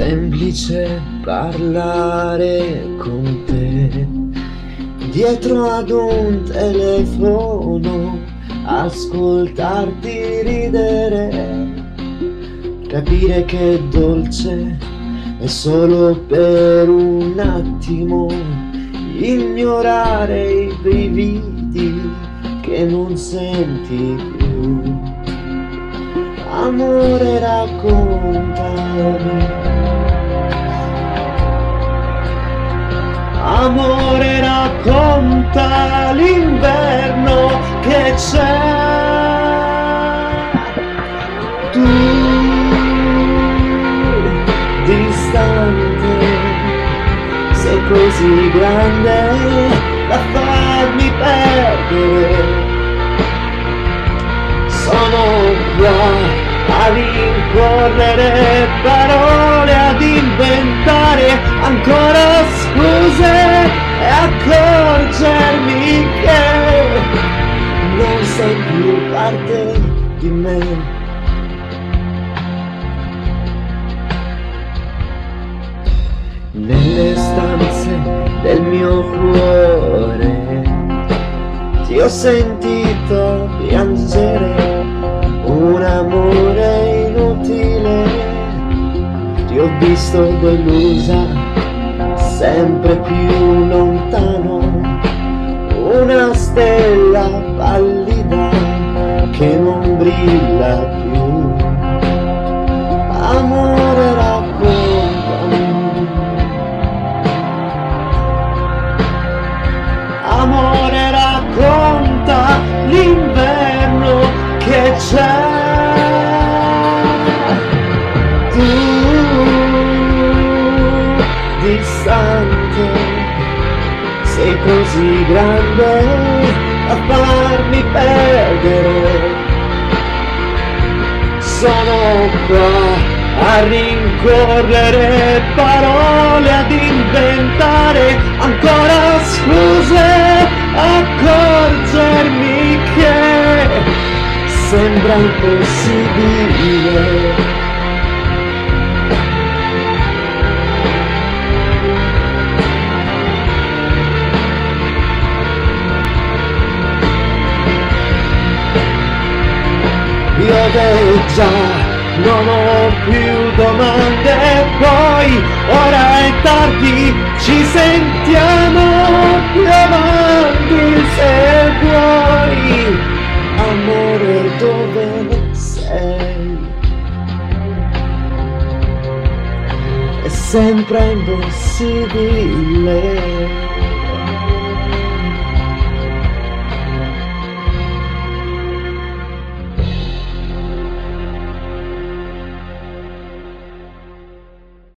semplice parlare con te. Dietro ad un telefono ascoltarti ridere. Capire che è dolce è solo per un attimo. Ignorare i brividi che non senti più. Amore raccontami c'è tu distante sei così grande da farmi perdere. Sono qua a rincorrere parole, ad inventare ancora scuse e accorgermi che parte di me. Nelle stanze del mio cuore ti ho sentito piangere un amore inutile, ti ho visto delusa, sempre più lontano, una stella pallida che non brilla più. Amore raccontami, amore racconta l'inverno che c'è. distante, sei così grande a farmi perdere. Qua a rincorrere parole, ad inventare ancora scuse, accorgermi che sembra impossibile. Io non ho più domande poi ora è tardi ci sentiamo più avanti se vuoi. Amore dove sei? È sempre impossibile